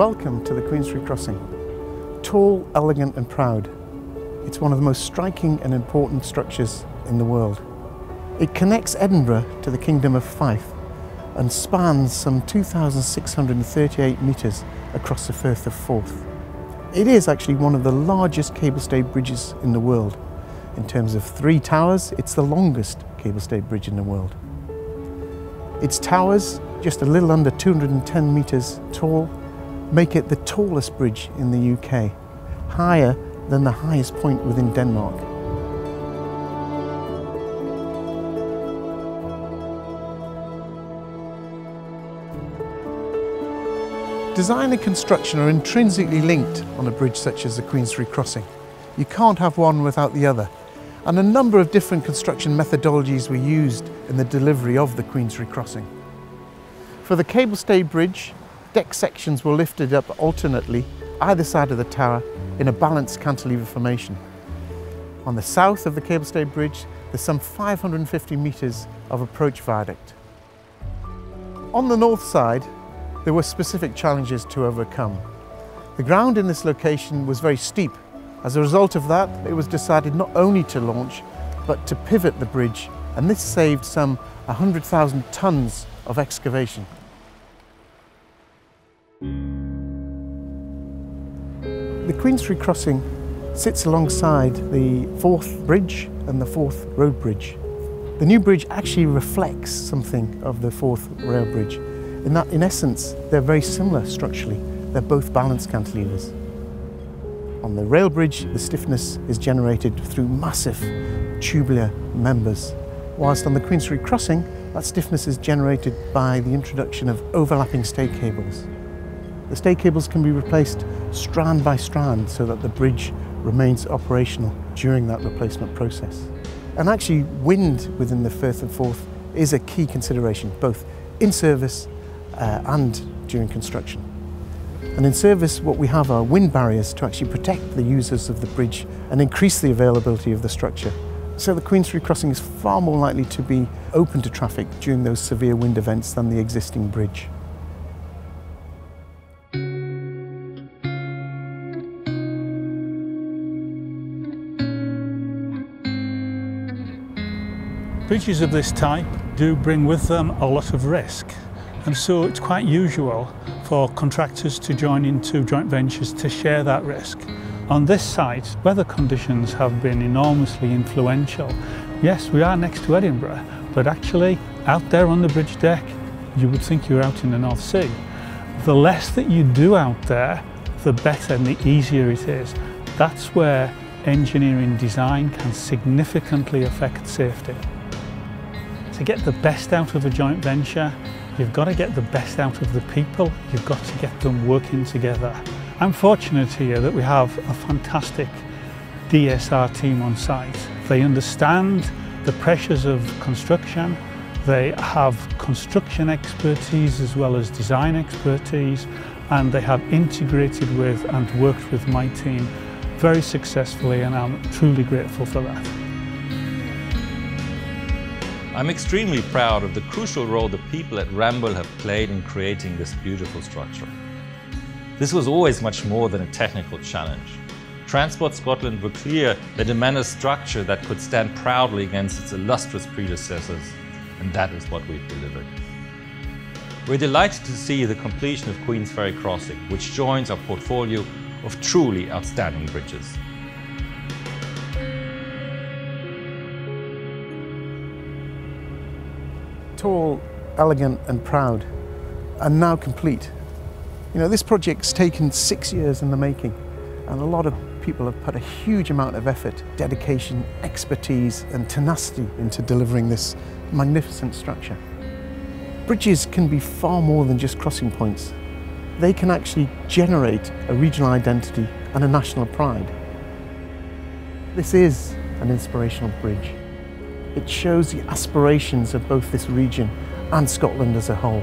Welcome to the Queensferry Crossing. Tall, elegant and proud, it's one of the most striking and important structures in the world. It connects Edinburgh to the Kingdom of Fife and spans some 2,638 metres across the Firth of Forth. It is actually one of the largest cable-stayed bridges in the world. In terms of three towers, it's the longest cable-stayed bridge in the world. Its towers, just a little under 210 metres tall, make it the tallest bridge in the UK, higher than the highest point within Denmark. Design and construction are intrinsically linked on a bridge such as the Queensferry Crossing. You can't have one without the other. And a number of different construction methodologies were used in the delivery of the Queensferry Crossing. For the cable stayed bridge, deck sections were lifted up alternately either side of the tower in a balanced cantilever formation. On the south of the cable stayed bridge, there's some 550 metres of approach viaduct. On the north side, there were specific challenges to overcome. The ground in this location was very steep. As a result of that, it was decided not only to launch, but to pivot the bridge, and this saved some 100,000 tonnes of excavation. The Queensferry Crossing sits alongside the Forth Bridge and the Forth Road Bridge. The new bridge actually reflects something of the Forth Rail Bridge in that, in essence, they're very similar structurally. They're both balanced cantilevers. On the rail bridge, the stiffness is generated through massive tubular members, whilst on the Queensferry Crossing, that stiffness is generated by the introduction of overlapping stay cables. The stay cables can be replaced strand by strand so that the bridge remains operational during that replacement process. And actually, wind within the Firth and Forth is a key consideration, both in service uh, and during construction. And in service, what we have are wind barriers to actually protect the users of the bridge and increase the availability of the structure. So the Queensferry crossing is far more likely to be open to traffic during those severe wind events than the existing bridge. Bridges of this type do bring with them a lot of risk. And so it's quite usual for contractors to join into joint ventures to share that risk. On this site, weather conditions have been enormously influential. Yes, we are next to Edinburgh, but actually out there on the bridge deck, you would think you're out in the North Sea. The less that you do out there, the better and the easier it is. That's where engineering design can significantly affect safety. To get the best out of a joint venture, You've got to get the best out of the people. You've got to get them working together. I'm fortunate here that we have a fantastic DSR team on site. They understand the pressures of construction. They have construction expertise as well as design expertise and they have integrated with and worked with my team very successfully and I'm truly grateful for that. I'm extremely proud of the crucial role the people at Ramboll have played in creating this beautiful structure. This was always much more than a technical challenge. Transport Scotland were clear they demanded a structure that could stand proudly against its illustrious predecessors, and that is what we've delivered. We're delighted to see the completion of Queensferry Crossing, which joins our portfolio of truly outstanding bridges. Tall, elegant and proud, and now complete. You know, this project's taken six years in the making, and a lot of people have put a huge amount of effort, dedication, expertise and tenacity into delivering this magnificent structure. Bridges can be far more than just crossing points. They can actually generate a regional identity and a national pride. This is an inspirational bridge. It shows the aspirations of both this region and Scotland as a whole.